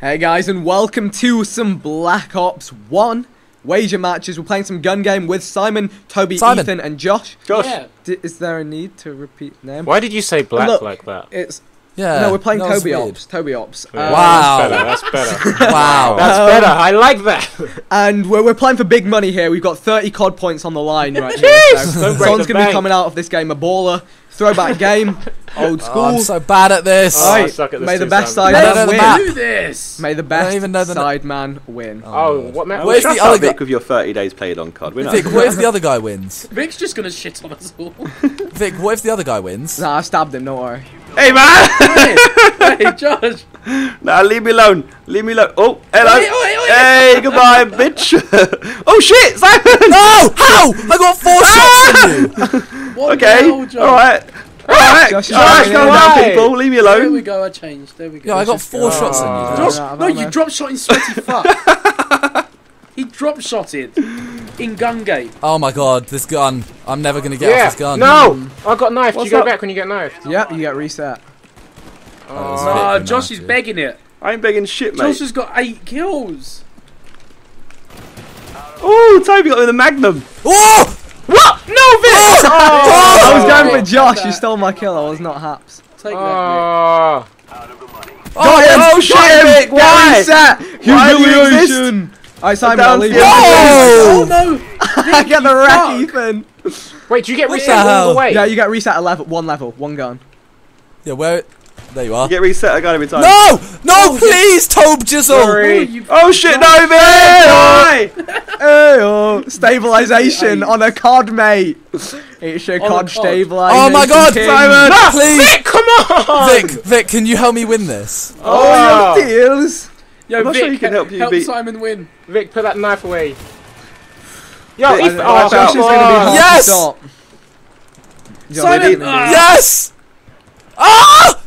Hey guys, and welcome to some Black Ops 1 wager matches. We're playing some gun game with Simon, Toby, Simon. Ethan, and Josh. Josh. Yeah. Is there a need to repeat name? Why did you say black Look, like that? It's Yeah. no, we're playing that Toby. Ops. Toby Ops. Yeah, Um, Wow. That's better. That's better. Wow. That's Um, better. I like that. And we're, we're playing for big money here. We've got 30 COD points on the line right here. So someone's going to be coming out of this game a baller. Throwback game. Old Oh, school. I'm so bad at this. Oh, I suck at this may the too, best side I don't man win. Do this. May the best even know the na- side man win. Oh, oh what man? Where's the other Vic, guy? with your 30 days played on COD. We're. Vic, what if the other guy wins? Vic's just gonna shit on us all. Vic, what if the other guy wins? Nah, I stabbed him, don't worry. hey, man! hey, hey, Josh. nah, leave me alone. Leave me alone. Oh, hello. Oi, oi, oi. Hey, goodbye, bitch. oh, shit, Simon! No! How? I got four ah! shots on you. What Okay, alright. Alright, ah! Josh, alright, Josh, calm why? down, people. Leave me alone. There we go. I changed. There we go. Yeah, I got Let's four shots on ah. you. Josh, no, you drop shot in sweaty fuck. he drop shotted in gun gate. Oh my god, this gun. I'm never gonna get Yeah. off this gun. No, I got knifed. What's you go up? back when you get knifed. Yep, you get reset. Oh, it's Nah, Josh that, is dude. begging it. I ain't begging shit, mate. Josh has got eight kills. Oh, Toby got me the Magnum. Oh! What? No, Vic. Oh! Oh! Oh! I was Oh, going for Josh. You stole my kill. I was not Haps. Take that. Oh. Oh, Got oh, Got shit, him! Vic, why? Reset! Why Humiliation! Alright, Simon, I'll Down leave to Oh Oh! no! I get the wreck, Fuck. Ethan. Wait, do you get What reset the all the way? Yeah, you get reset a level, one level, one gun. Yeah, where? There you are. You get reset again every time. No! No, please, Tobjizzle! Sorry. Oh, Oh, shit, no, Vic! Die! Hey, oh, stabilization on a cod, mate. It's your On cod cod. stabilization. Oh my god, king. Simon! No, please! Vic, come on. Vic, Vic, can you help me win this? Oh, your deals. Yo, I'm not Vic, sure he can help you help beat- Simon win. Vic, put that knife away. Yo, Vic, Ethan. I- Oh, I- Josh is going to be hard Yes! to stop. Simon, is gonna be-. Yes! Ah!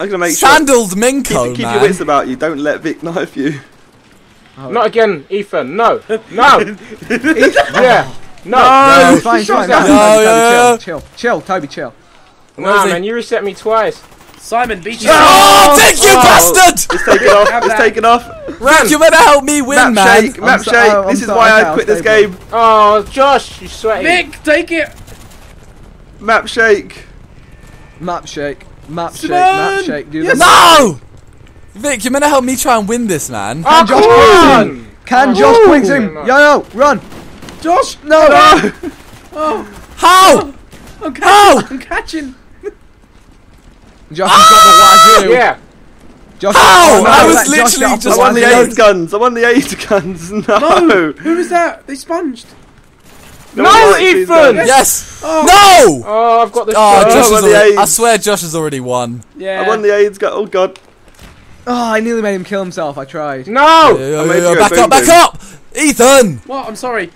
I'm gonna make sure. Sandaled Keep, Minko, keep your wits about you. Don't let Vic knife you. Not again, Ethan. No. No. yeah. No. No. It's fine, fine. No, no, Toby, no. Chill, chill, chill, Toby, chill. Nah, man, you reset me twice. Simon, beat you. Oh, Vic, you Oh. bastard! It's taken off. Have It's that. taken off. Vic, you better help me win, map man. shake. Map so- shake. oh, I'm this is sorry, why okay, I I'll quit this stay game. Oh, Josh, you sweaty. Vic, take it. Map shake. Map shake, map shake, map shake. Do Yes. the No! Vic, you better help me try and win this, man. Oh, Josh come on. Can ah, Josh Ooh. Quigs him? Yo, yo, run! Josh, No! oh, How? Oh, I'm How? I'm catching. Josh has got the wazoo. Ah! Yeah. Josh, How? oh, no, I was let Josh literally just I won the Wazoo. AIDS guns. I won the AIDS guns. No. No, who is that? They sponged. No, No, one likes these Ethan! guns. Yes! Oh, No! Oh, I've got the Oh, shot. Josh I has won the already, I swear Josh has already won. Yeah. I won the AIDS gun. Oh god. Oh, I nearly made him kill himself. I tried. No. Yo, yo, I yo, made yo, you a back up, back boom-boom. up! Ethan! What? I'm sorry.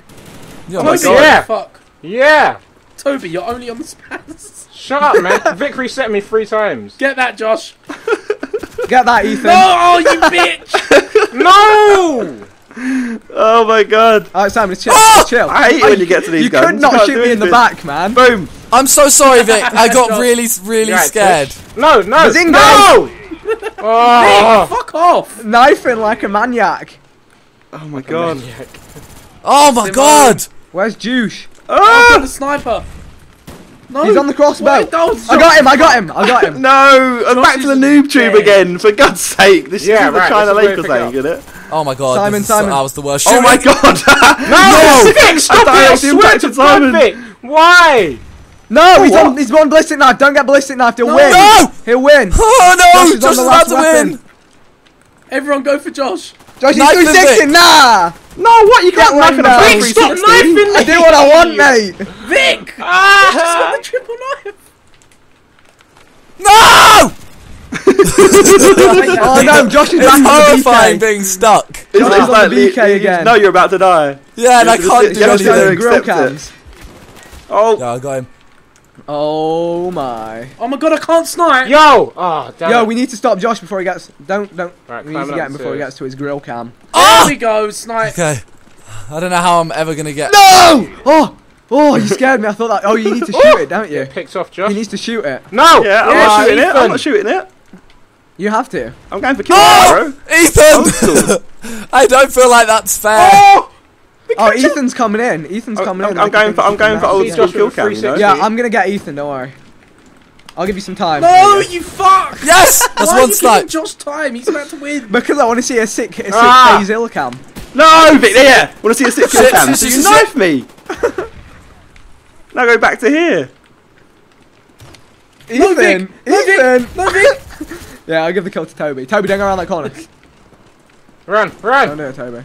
Oh my Toby, God. Yeah. Fuck. Yeah. Toby, you're only on the spaz. Shut up, man. Vic reset me three times. Get that, Josh. Get that, Ethan. No, oh, you bitch. No. Oh my god. Alright, Simon, chill. Ah! chill. I hate it when you get to these You guns. could not can't shoot do me in the anything. back, man. Boom. I'm so sorry, Vic. I got really, really Right, scared. No, no. Bazinga! No. Oh. Fuck off. Knifing like a maniac. Oh my god. Oh my Simone. god! Where's Juice? I've Ah! got the sniper. No. He's on the crossbow. Wait, don't I got him, I got him, I got him. No, I'm Josh back to the noob tube dead. again. For God's sake, this Yeah, is the right, China this is Lakers where it thing, isn't it? Oh my god, Simon, this is so- Simon. I was the worst. Oh my it. god! No, Vic, stop thought it! I I swear to Simon. Vic. Why? No, he's what? on, he's on ballistic knife. Don't get ballistic knife. He'll No. win. No! He'll win. Oh no! Josh is Josh on is the about last to weapon. win! Everyone go for Josh. Josh, he's Knife him, 360. Vic. Nah. No, what? You can't Get knife in a one full down. Vic, stop 360. knifing me! I do what I want, mate. Vic. Ah! the triple knife. No! Oh no, Josh is It's back the horrifying being stuck. It's, Josh it's is on like the you- BK you again. know you're about to die. Yeah, and I You have to can't sit- do you have to anything. grill accept cams. Oh, Yeah, I got him. Oh my. Oh my god, I can't snipe. Yo! Oh, damn Yo, it. we need to stop Josh before he gets. Don't, don't. Right, we need to get him before he gets to his grill cam. There Ah! we go, snipe. Okay. I don't know how I'm ever gonna get. No! Oh! Oh, you scared me. I thought that. Oh, you need to shoot it, don't you? Picked off Josh. He needs to shoot it. No! yeah, I'm Yeah, not shooting it. I'm not shooting it. You have to. I'm going for kill, Oh! bro. Ethan! I don't feel like that's fair. Oh! Oh, Ethan's coming in. Ethan's I'm, coming I'm, in. I'm going for I'm going for old See school Josh kill cam. You know? Yeah, I'm gonna get Ethan. Don't worry. I'll give you some time. No, you fuck! Yes! That's Why are one you snipe. giving Josh time? He's about to win. Because I want to see a sick, a sick Ah! phase ill cam. No, Vic, there. Want to see a sick kill Shit, cam? shit, So you knife me. now go back to here. Ethan! Vic, no, Vic, Ethan! No, Vic. Yeah, I'll give the kill to Toby. Toby, don't go around that corner. Run, Don't run. do it, Toby.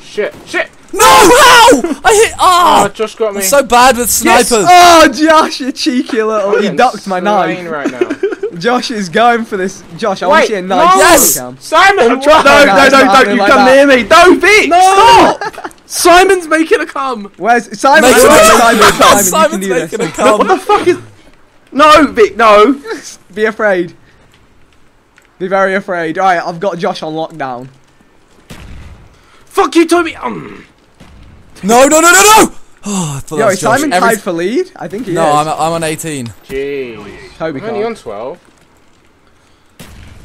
Shit, shit. No! How? I hit. Oh, Ah! Josh got me. I'm so bad with snipers. Oh, Josh, you cheeky little. I'm He getting ducked my knife. right now. Josh is going for this. Josh, I want to Wait, see a no. Yes! kill cam. Simon, I'm trying. what? No, no, no, it's no, not don't you like come that. near me. Don't, Vic. Stop. Simon's making a come. Where's Simon? Make Simon, Simon, Simon, Simon's do this. making a come. What the fuck is? No, Vic. No. Be afraid. Be very afraid. Alright, I've got Josh on lockdown. Fuck you, Toby. Um. No, no, no, no, no! Oh, I thought that Yo, was is Josh. Simon Every- tied for lead? I think he No, is. I'm, I'm on 18. Jeez. Toby I'm only on 12.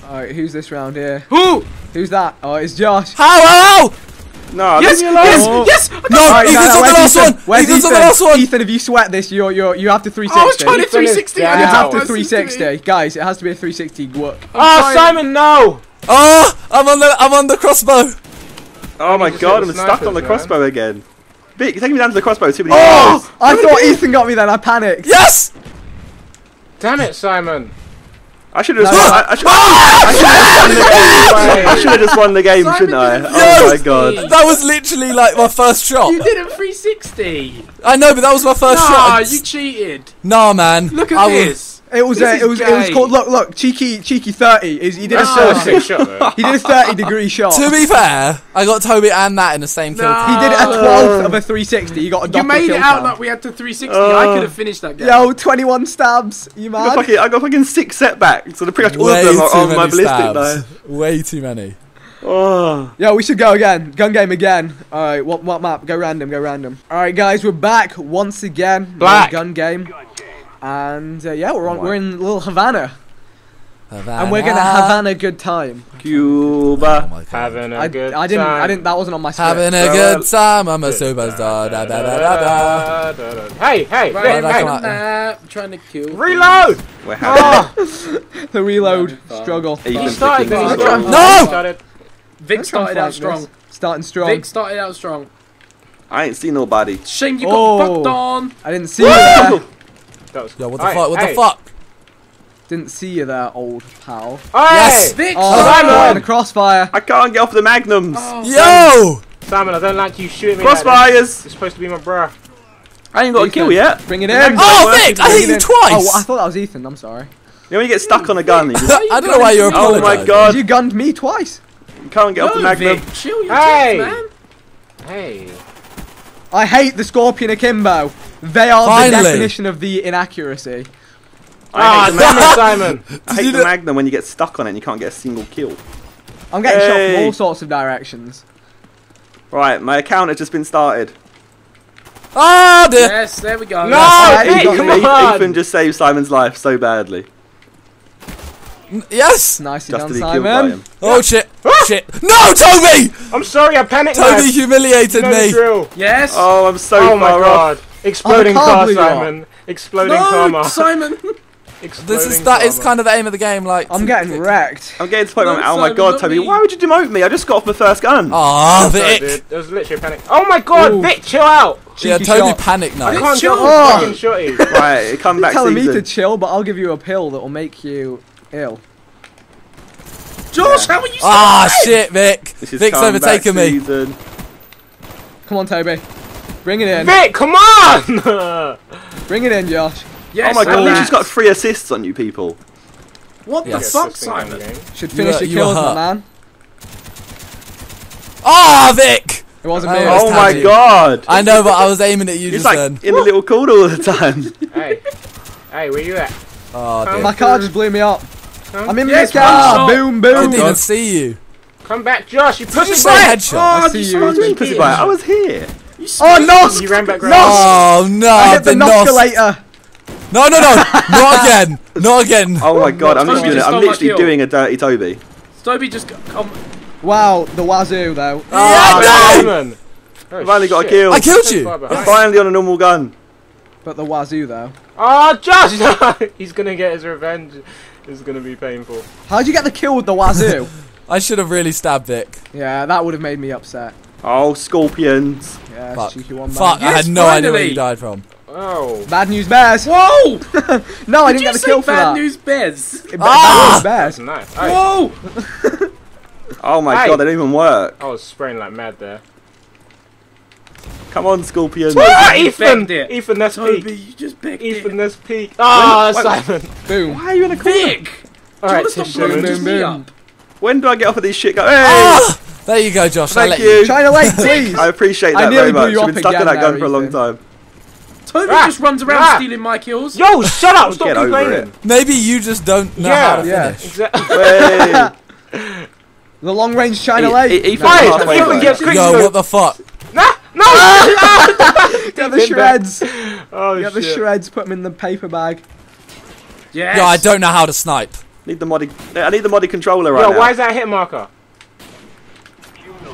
Alright, who's this round here? Who? Who's that? Oh, it's Josh. How, how, how? No. Yes, leave me alone. yes, Oh. yes. No, Alright, Ethan's on the last Ethan? one! Where's Ethan's on the last one! Ethan, if you sweat this, you're you're you have to 360. I was 360. trying to 360. down. you have to 360, guys. It has to be a 360 work. Oh, ah, Simon, no! Oh, I'm on the, I'm on the crossbow. Oh my god, I'm the stuck on the snipers, crossbow again. Vic, take me down to the crossbow. Oh! See what he Oh, does. I thought Ethan got me then. I panicked. Yes! Damn it, Simon. I should have just. No, won- I, I should, have ah! just won the game, shouldn't I? Oh my god. That was literally like my first shot. You did a 360. I know, but that was my first shot. Nah, you cheated. Nah, man. Look at I was- this. It was uh, it was it was called look look cheeky cheeky 30. Is he did a a thirty- shot, though. he did a 30 degree shot. To be fair, I got Toby and Matt in the same kill. Nah. He did a 12th of a 360. He got a You made kill it out count. like we had to 360. Uh, I could have finished that game. Yo, 21 stabs. You I got, fucking, I got fucking six setbacks, so the pretty much all Way of them are on my ballistic stabs. knife. Way too many. Oh. Yo, we should go again. Gun game again. Alright, what what map? Go random, go random. Alright guys, we're back once again. Black. Gun game. And uh, yeah, we're on we're in little Havana. Havana. And we're gonna Havana good time. Oh Cuba. my god. Having a I, good I didn't time. I didn't that wasn't on my script. Having a good time. I'm a superstar. Da, da, da, da, da. Hey, hey, Right, Vic, back hey. on. nah, trying to kill. Reload! We're having the reload struggle. Ethan He started, freaking then he started. No! Started. Vic Let's try and started out flank strong. this. Starting strong. Vic started out strong. I ain't seen nobody. Shame you got Oh. fucked on. I didn't see you there. Yo, what the Hey, fuck? What hey. the fuck? Didn't see you there, old pal. Hey! Yes. Vic, Oh, Simon! caught in the crossfire. I can't get off the magnums. Oh, Yo! Simon, I don't like you shooting me. like. Crossfires. You're supposed to be my bruh. I ain't got a Ethan, kill yet. Bring it in. Oh, aren't Vic. I hit you in. twice. Oh, I thought that was Ethan. I'm sorry. You know when you get stuck on a gun, just, I don't know why you're Oh my. God. You gunned me twice. you can't get off the magnum. Vic, chill your Hey. tits, man. Hey. I hate the Scorpion Akimbo. They are Finally. the definition of the inaccuracy. I Ah, hate, the, damn it, Simon. I hate the magnum when you get stuck on it and you can't get a single kill. I'm getting shot from all sorts of directions. Right, my account has just been started. Oh dear. Yes, there we go. No, Yes, Vic, you got come me. Ethan, on. Ethan just saved Simon's life so badly. Yes. Nicely Just done, to be killed by Simon. him. Oh shit. Shit. No, Toby. I'm sorry, I panicked. Toby knife. humiliated You know the me. drill. Yes. Oh, I'm so Oh my far off. god. Exploding can't car, believe you are. Simon. Exploding no, karma. Simon. This is Exploding that is karma. kind of the aim of the game. Like I'm getting wrecked. I'm getting to the point where I'm, oh my god, Toby, me. why would you demote me? I just got off my first gun. Ah, Sorry, Vic. dude. There was literally a panic. Oh my god, Ooh. Vic, chill out. Yeah, Toby shot. panic I can't chill. get Oh. fucking shotty. Right, come back telling me to chill, but I'll give you a pill that will make you ill. Josh, how are you? Ah, still alive? shit, Vic. Vic's comeback overtaken me. season. Come on, Toby. Bring it in. Vic, come on! Bring it in, Josh. Yes, Oh my god, relax. Just got three assists on you people. What Yes. the fuck, Simon? the game. Should You finish were- your you kills, my man. Ah, Vic. It wasn't Oh, me. it was Oh my Tabby. god. I know, but I was aiming at you He's just like then. in the little corner all the time. Hey. Hey, where you at? Oh, dear. My car just blew me up. Huh? I'm in Yes, my car. one shot. Boom, I boom. didn't even see you. Come back, Josh, you Did you pussy say boy! headshot? I Oh, see you you. sponsored Pussy me. boy, I was here. You Oh, sponsored no! You ran back No. Oh no! I hit the the nos. No, no, no. Not again. Not again. Oh my god, I'm Toby literally, just I'm literally kill. doing a dirty Toby. Toby just come. Wow, the wazoo though. Ah, yeah, no. Simon. Oh, I've finally got a kill. I killed you. I'm finally on a normal gun. But the wazoo though. Oh, Josh! No! He's gonna get his revenge. It's gonna be painful. How'd you get the kill with the wazoo? I should have really stabbed Vic. yeah, that would have made me upset. Oh, scorpions. Yeah, Fuck. cheeky one. Fuck, man. I had no idea where you died from. Oh. Bad news bears. Whoa! No, I Did didn't get the kill for that. bad news bears? Ba- Ah! Bad news bears. nice. Whoa! Oh my Hey. god, they don't even work. I was spraying like mad there. Come on, scorpions. Ah, you Ethan! Ethan, that's Toby, peak. you just picked Ethan, it. that's peak. Ah, When- Simon. Boom. Why are you in a corner? Vic! Alright, Do you want to Tish, stop blowing boom, boom. up? When do I get off of this shit? Go- Hey! Ah! There you go, Josh. I Thank let you. China Lake, please. I appreciate that nearly very much. you I've up been stuck in again that gun for a long time. Toby Ah, just runs around ah. stealing my kills. Yo, shut up! Stop complaining. Maybe you just don't know Yeah, how to yeah. finish. Exactly. The long range China E- Lake. E- Ethan No, Hey, halfway Ethan, there. get quick Yo, what the fuck? Nah, no! Get the shreds. oh, Get the shit. shreds. Put them in the paper bag. Yes. Yo, I don't know how to snipe. Need the moddy. I need the moddy controller right Yo, now. why is that a hit marker?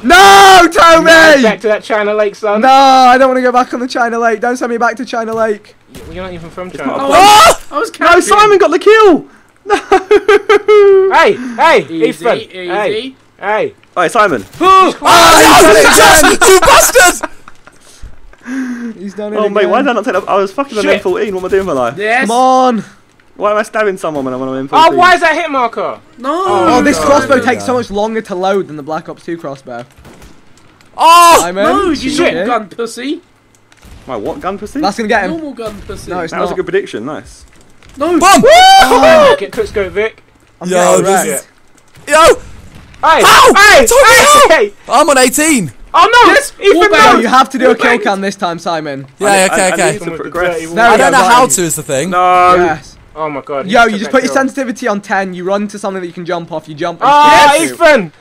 No, Toby. Back to that China Lake, son. No, I don't want to go back on the China Lake. Don't send me back to China Lake. You're not even from China. a Oh, Ah! I was No. Simon got the kill. No. Hey, hey, Easy, Ethan. easy. Hey, hey. Alright, Simon. oh, Ah, you, you bastard! He's done it Oh again. mate, why did I not take up? I was fucking on M14. What am I doing with my life? Yes. Come on. Why am I stabbing someone when I'm on M14? Oh, why is that hit marker? No. Oh, this God. crossbow Yeah. takes so much longer to load than the Black Ops 2 crossbow. Oh! Simon. No, you Shit. normal gun pussy. My what gun pussy? That's gonna get him. Normal gun pussy. No, it's that was a good prediction. Nice. no. Bum! Oh, get quick scope, Vic. I'm Yo, getting this wrecked. is- Yo! Hey, Ow! hey, Toby, hey, ow! hey. I'm on 18. Oh no, Yes, Ethan, wall no. No, you have to do a kill cam this time, Simon. Yeah, I- yeah, I- okay, I okay. need to progress. I don't know how to is the thing. No. yes. Oh my god. Yo, you just put your kill. sensitivity on 10, you run to something that you can jump off, you jump. and Ah, shoot. Ethan.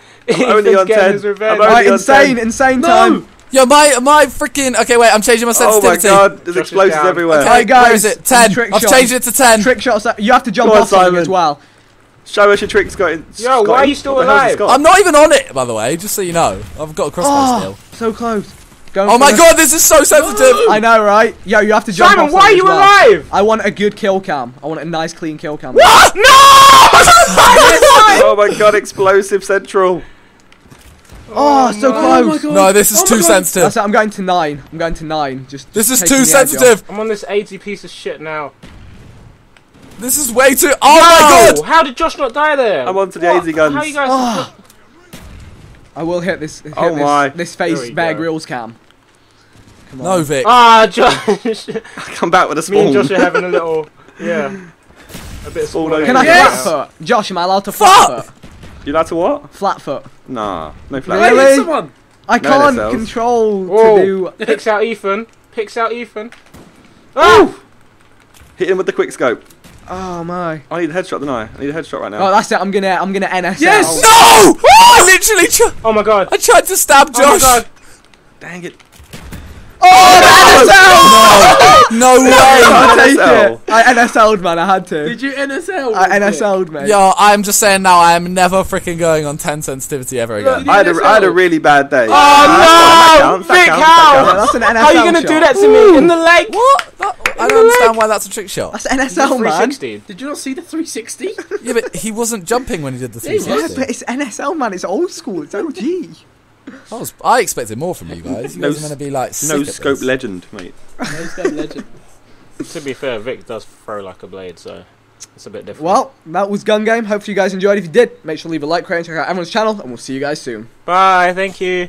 only on 10. his I'm only Right, on insane, 10. insane No. time. Yo, my my freaking. Okay, wait. I'm changing my sensitivity. Oh my god, there's Josh explosives down. everywhere. Okay, Alright, guys, where is it? Ten. I've shot. changed it to ten. Trick shots, you have to jump Go on, off something as well. Show us your tricks, Scott. Yo, why are you still what the hell's alive? I'm not even on it, by the way. Just so you know, I've got a crossbow Oh, still. so close. Going Oh my the- god, this is so sensitive. I know, right? Yo, you have to jump Simon, off why are you well. alive? I want a good kill cam. I want a nice, clean kill cam. What? No! Oh my god, explosive central. Oh, so Oh my close. god. No, this is Oh too God. sensitive. That's it, I'm going to nine. I'm going to nine. Just. This is too taking the edge off. sensitive. I'm on this 80 piece of shit now. This is way too. Oh my god. How did Josh not die there? I'm onto the What? AZ guns. How you guys? Oh. I will hit this. Hit Oh my. This There face we Bear go. Cam. Come on. No, Vic. Ah, Josh. Come back with a Me and. Josh are having a little, yeah, a bit of spawn no. Can I Yes! flat foot? Josh, am I allowed to flat foot? You like to what? Flat foot. Nah, no Hey, flat. Really? hit someone. I No, can't themselves. control Whoa. to do. Picks out Ethan. Picks out Ethan. Oh! Hit him with the quick scope. Oh my. I need a headshot, don't I? I need a headshot right now. Oh, that's it. I'm gonna. I'm gonna NSL. Yes! Oh. No! Oh, I literally. Tr- Oh my god. I tried to stab Josh. Oh my god. Dang it. Oh, oh no way. I take NSL. it. I NSL'd, man. I had to. Did you NSL? I NSL'd, mate. Yo, I'm just saying now. I am never freaking going on 10 sensitivity ever again. I had, a, I had a really bad day. Oh that no! counts, that Vic, how? That's an NSL How are you gonna shot. do that to me in the leg? What? That, I don't understand why that's a trick shot. That's NSL, man. 360. Did you not see the 360? Yeah, but he wasn't jumping when he did the Yeah, he was. Yeah, 360. but it's NSL, man. It's old school. It's OG. I, was, I expected more from you guys. You No guys are going to be like sick No at scope this. legend, mate. No Scope Legend. To be fair, Vic does throw like a blade, so it's a bit different. Well, that was Gun Game. Hopefully you guys enjoyed. If you did, make sure to leave a like, comment, check out everyone's channel, and we'll see you guys soon. Bye. Thank you.